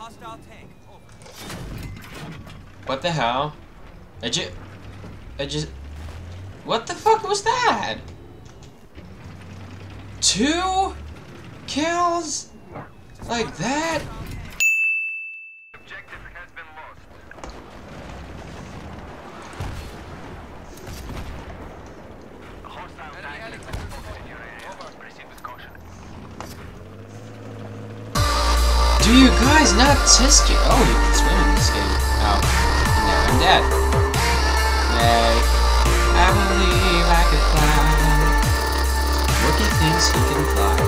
Hostile tank. Over. What the hell? I just... I just... What the fuck was that? Two kills? Like that? Do you guys not test you? Oh, you can swim in this game. Oh, now I'm dead. Yay. I believe I can fly. Rookie thinks he can fly.